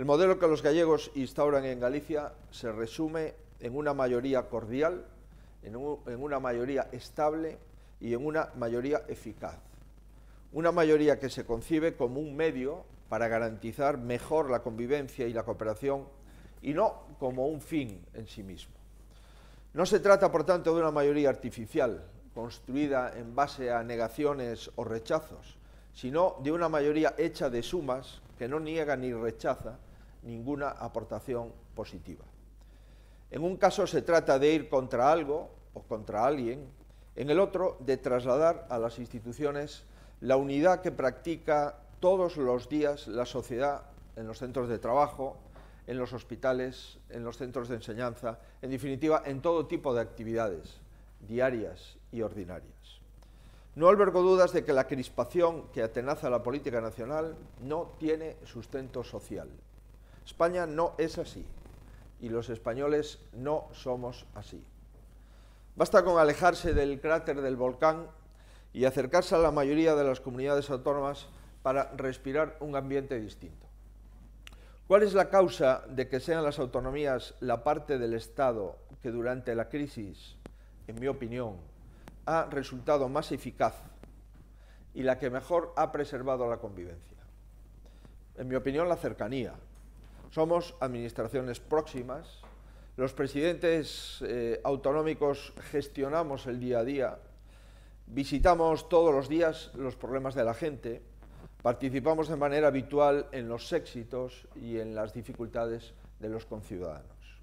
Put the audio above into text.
El modelo que los gallegos instauran en Galicia se resume en una mayoría cordial, en, una mayoría estable y en una mayoría eficaz. Una mayoría que se concibe como un medio para garantizar mejor la convivencia y la cooperación y no como un fin en sí mismo. No se trata, por tanto, de una mayoría artificial, construida en base a negaciones o rechazos, sino de una mayoría hecha de sumas que no niega ni rechaza ninguna aportación positiva. En un caso se trata de ir contra algo o contra alguien, en el otro de trasladar a las instituciones la unidad que practica todos los días la sociedad en los centros de trabajo, en los hospitales, en los centros de enseñanza, en definitiva, en todo tipo de actividades diarias y ordinarias. No albergo dudas de que la crispación que atenaza la política nacional no tiene sustento social. España no es así y los españoles no somos así. Basta con alejarse del cráter del volcán y acercarse a la mayoría de las comunidades autónomas para respirar un ambiente distinto. ¿Cuál es la causa de que sean las autonomías la parte del Estado que durante la crisis, en mi opinión, ha resultado más eficaz y la que mejor ha preservado la convivencia? En mi opinión, la cercanía. Somos administraciones próximas, los presidentes eh, autonómicos gestionamos el día a día, visitamos todos los días los problemas de la gente, Participamos de manera habitual en los éxitos y en las dificultades de los conciudadanos.